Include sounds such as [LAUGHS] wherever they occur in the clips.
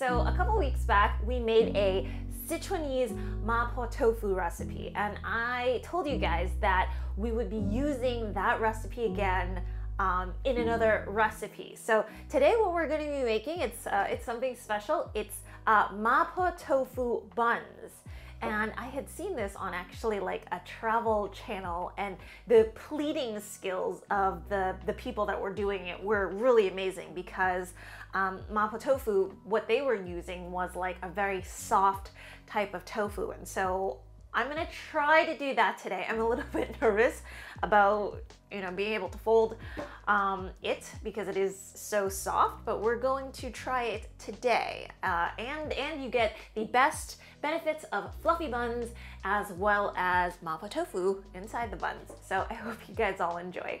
So a couple weeks back, we made a Sichuanese mapo tofu recipe, and I told you guys that we would be using that recipe again um, in another recipe. So today, what we're going to be making it's uh, it's something special. It's uh, mapo tofu buns and I had seen this on actually like a travel channel and the pleating skills of the, the people that were doing it were really amazing because um, mapo tofu, what they were using was like a very soft type of tofu. And so I'm gonna try to do that today. I'm a little [LAUGHS] bit nervous about you know being able to fold um, it because it is so soft, but we're going to try it today. Uh, and and you get the best benefits of fluffy buns as well as mapo tofu inside the buns. So I hope you guys all enjoy.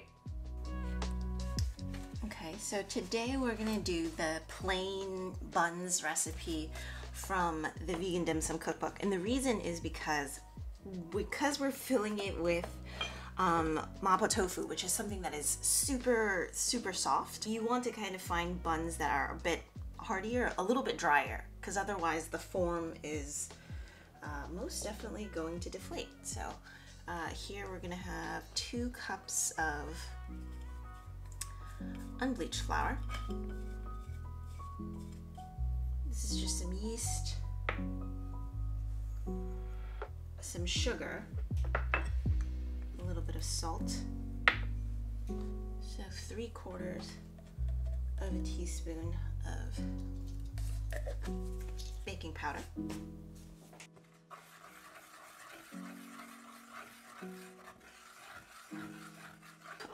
Okay, so today we're gonna do the plain buns recipe from the Vegan Dim Sum Cookbook. And the reason is because because we're filling it with um, mapo tofu, which is something that is super, super soft, you want to kind of find buns that are a bit heartier, a little bit drier, because otherwise the form is uh, most definitely going to deflate. So uh, here we're gonna have two cups of unbleached flour. This is just some yeast, some sugar, a little bit of salt. So three quarters of a teaspoon of baking powder.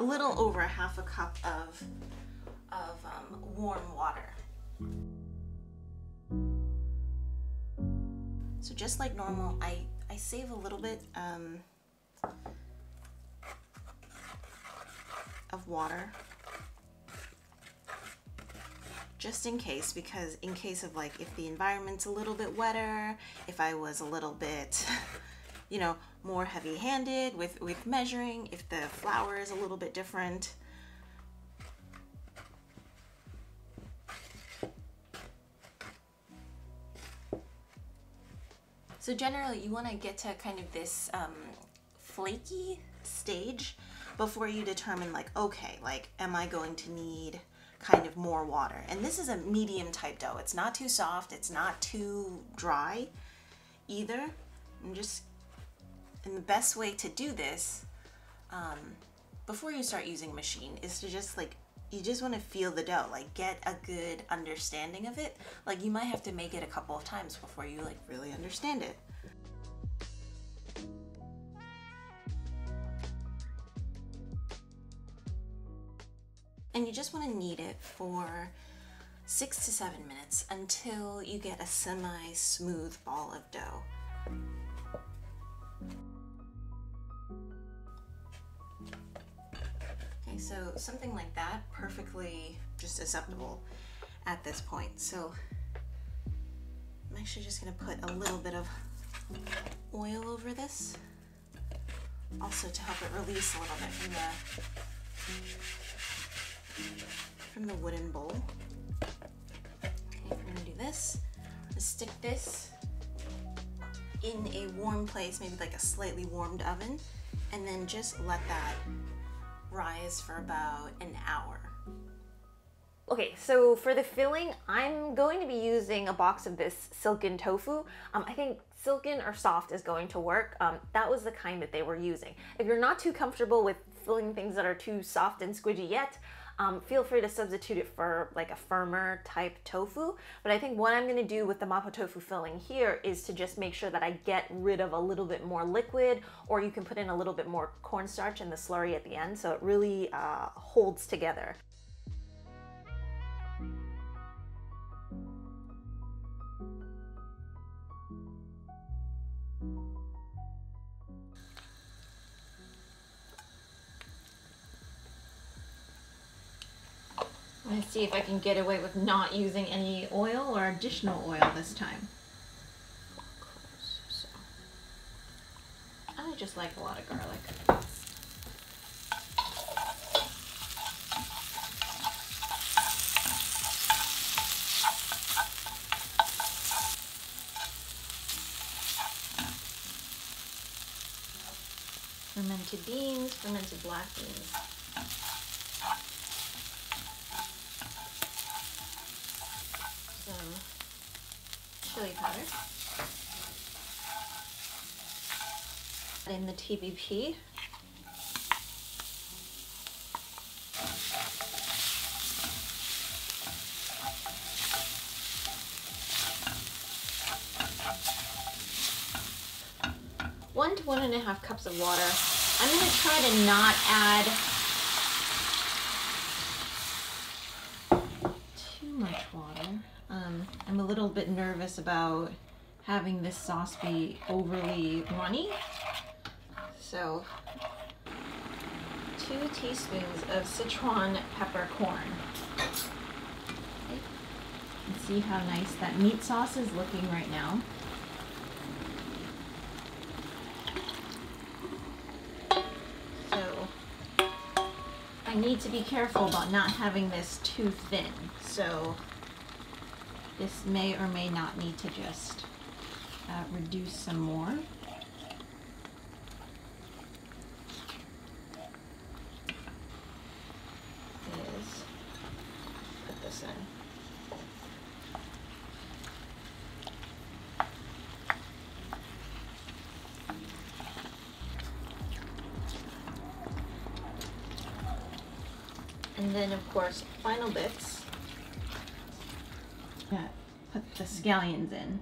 A little over a half a cup of, of um, warm water. So just like normal, I, I save a little bit um, of water. Just in case because in case of like if the environment's a little bit wetter if I was a little bit [LAUGHS] you know more heavy handed with with measuring if the flour is a little bit different So generally you want to get to kind of this um, flaky stage before you determine like, okay, like, am I going to need kind of more water? And this is a medium type dough. It's not too soft. It's not too dry either. I'm just, and the best way to do this um, before you start using a machine is to just like you just want to feel the dough like get a good understanding of it. Like you might have to make it a couple of times before you like really understand it. And you just want to knead it for six to seven minutes until you get a semi-smooth ball of dough so something like that, perfectly just acceptable at this point. So I'm actually just gonna put a little bit of oil over this, also to help it release a little bit from the from the wooden bowl. Okay, we're gonna do this. stick this in a warm place, maybe like a slightly warmed oven, and then just let that rise for about an hour. Okay, so for the filling, I'm going to be using a box of this silken tofu. Um, I think silken or soft is going to work. Um, that was the kind that they were using. If you're not too comfortable with filling things that are too soft and squidgy yet, um, feel free to substitute it for like a firmer type tofu. But I think what I'm gonna do with the mapo tofu filling here is to just make sure that I get rid of a little bit more liquid, or you can put in a little bit more cornstarch in the slurry at the end so it really uh, holds together. Let's see if I can get away with not using any oil or additional oil this time. I just like a lot of garlic. Fermented beans, fermented black beans. Chili powder. Add in the TVP. one to one and a half cups of water. I'm gonna try to not add too much water. Um, I'm a little bit nervous about having this sauce be overly runny. So, two teaspoons of Sichuan peppercorn. And see how nice that meat sauce is looking right now. So I need to be careful about not having this too thin. So this may or may not need to just uh, reduce some more. Is put this in. And then, of course, final bits. The scallions in.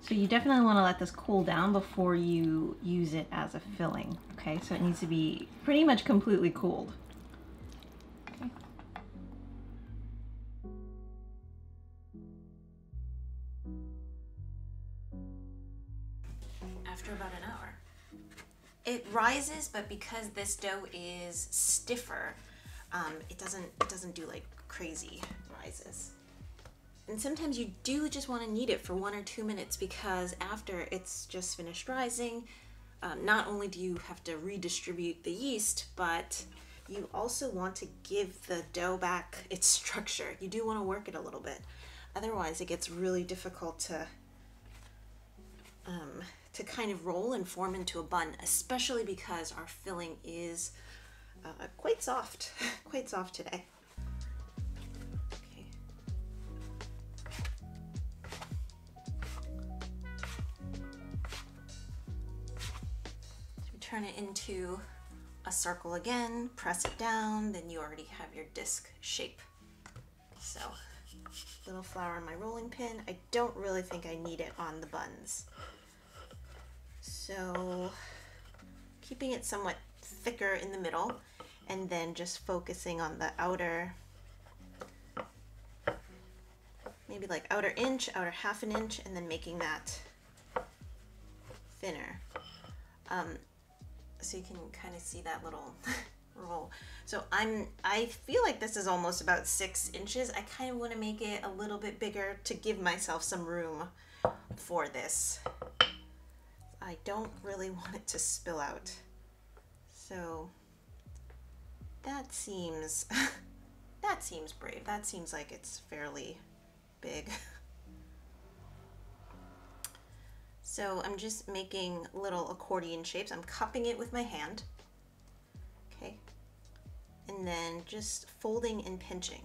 So you definitely want to let this cool down before you use it as a filling. Okay, so it needs to be pretty much completely cooled. After about an hour. It rises, but because this dough is stiffer, um, it doesn't it doesn't do like crazy rises. And sometimes you do just want to knead it for one or two minutes because after it's just finished rising, um, not only do you have to redistribute the yeast, but you also want to give the dough back its structure. You do want to work it a little bit. Otherwise, it gets really difficult to um, to kind of roll and form into a bun, especially because our filling is uh, quite soft, [LAUGHS] quite soft today. Okay. So turn it into a circle again, press it down, then you already have your disc shape. So, little flour on my rolling pin. I don't really think I need it on the buns. So keeping it somewhat thicker in the middle and then just focusing on the outer, maybe like outer inch, outer half an inch, and then making that thinner. Um, so you can kind of see that little [LAUGHS] roll. So I'm, I feel like this is almost about six inches. I kind of want to make it a little bit bigger to give myself some room for this. I don't really [LAUGHS] want it to spill out. So that seems [LAUGHS] that seems brave. That seems like it's fairly big. [LAUGHS] So I'm just making little accordion shapes. I'm cupping it with my hand. Okay. And then just folding and pinching.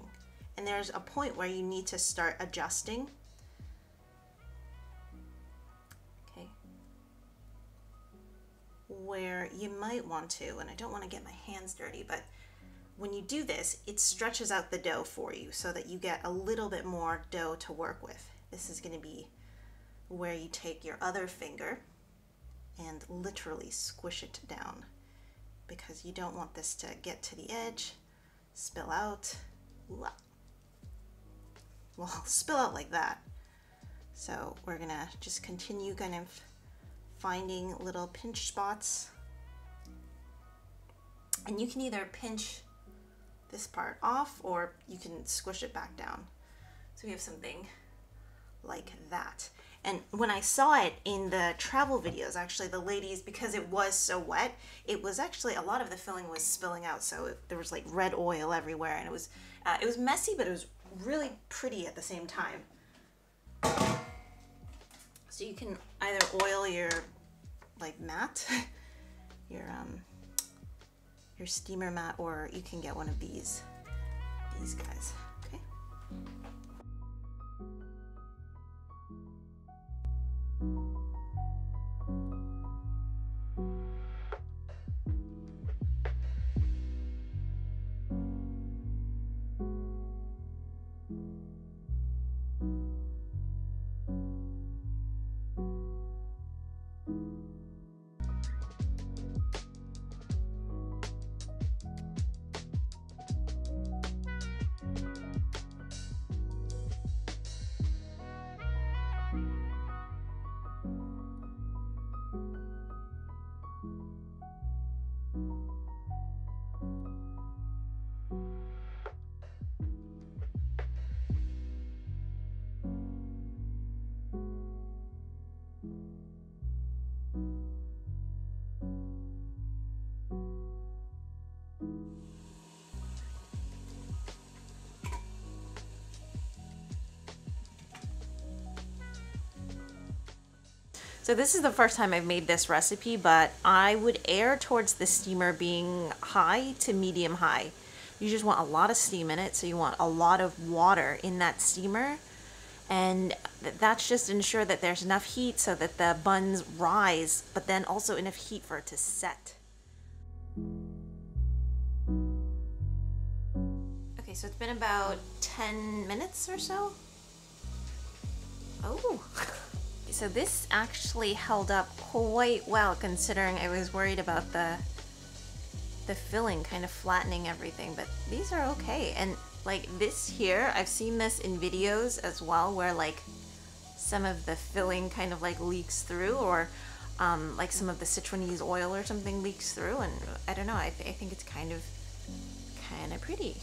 And there's a point where you need to start adjusting Okay. where you might want to, and I don't want to get my hands dirty, but when you do this, it stretches out the dough for you so that you get a little bit more dough to work with. This is going to be where you take your other finger and literally squish it down because you don't want this to get to the edge, spill out. Well, [LAUGHS] spill out like that. So we're gonna just continue kind of finding little pinch spots. And you can either pinch this part off or you can squish it back down. So we have something like that. And when I saw it in the travel videos, actually the ladies, because it was so wet, it was actually, a lot of the filling was spilling out. So it, there was like red oil everywhere and it was, uh, it was messy, but it was really pretty at the same time. So you can either oil your like mat, [LAUGHS] your um your steamer mat, or you can get one of these these guys. So this is the first time I've made this recipe, but I would err towards the steamer being high to medium high. You just want a lot of steam in it, so you want a lot of water in that steamer. And that's just ensure that there's enough heat so that the buns rise, but then also enough heat for it to set. Okay, so it's been about 10 minutes or so. Oh. [LAUGHS] So this actually held up quite well considering I was worried about the the filling kind of flattening everything, but these are okay. And like this here, I've seen this in videos as well where like some of the filling kind of like leaks through or um, like some of the Sichuanese oil or something leaks through and I don't know, I, th I think it's kind of kind of pretty.